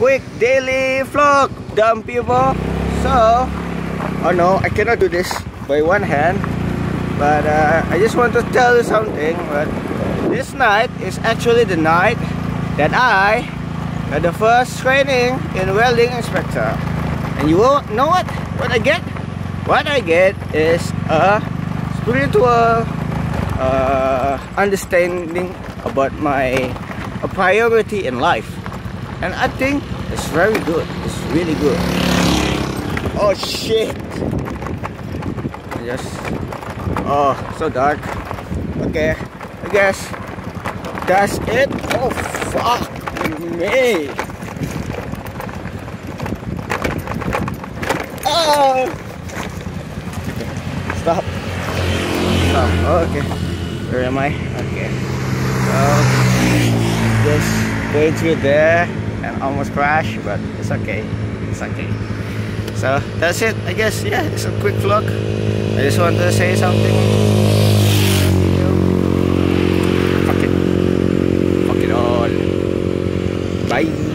quick daily vlog, dumb people. So, oh no, I cannot do this by one hand. But uh, I just want to tell you something. But this night is actually the night that I had the first training in welding inspector. And you will know what? What I get? What I get is a spiritual uh, understanding about my priority in life. And I think it's very good. It's really good. Oh shit! Just oh so dark. Okay, I guess that's it. Oh fuck me! Oh! Stop. Stop. Oh, okay. Where am I? Okay. So just going through there almost crashed but it's okay. It's okay. So that's it I guess. Yeah it's a quick vlog. I just want to say something. Fuck it. Fuck it all. Bye.